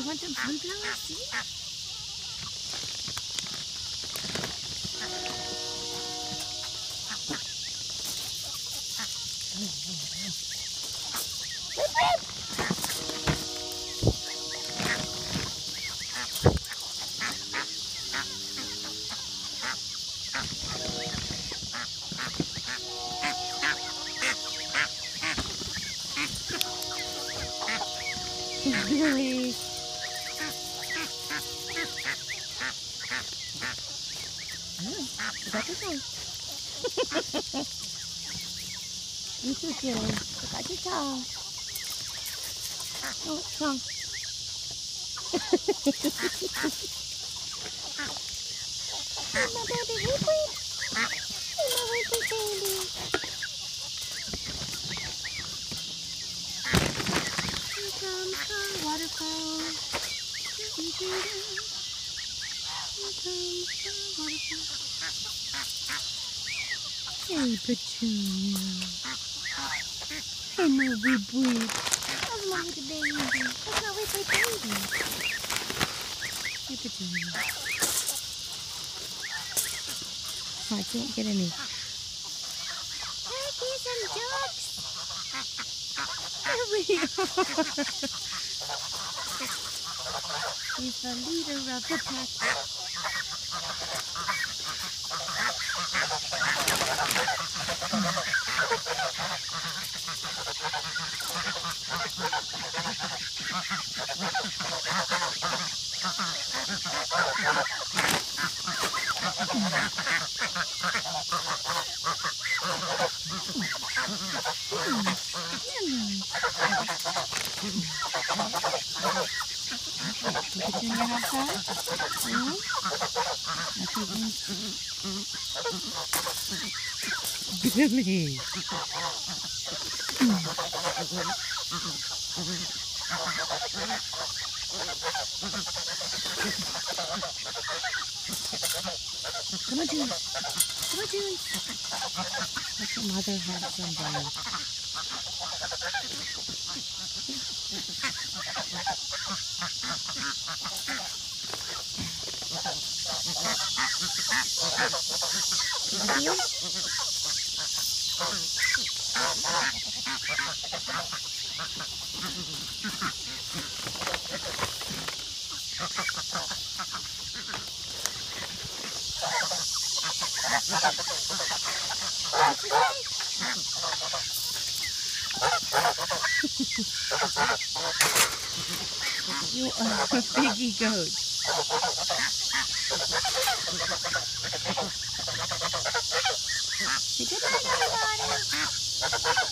You want some sunflowers? See? Really? Oh, got your toe. you too, Kaylee. Got your toe. Oh, come. hey, my baby, wait, wait. Hey, my wait, wait, baby. Here comes the waterfall. Here comes the waterfall. Hey, Petunia. Hey, my weep weep. That's my little baby. That's my weep weep baby. Hey, Petunia. Oh, I can't get any. Turkeys and ducks. There we are. He's the leader of the pack. Mm-hmm. Your. Mm. Billy. Come on, June. Come on, June. Let your mother have some, Jules? you are a piggy goat. Say goodbye, everybody.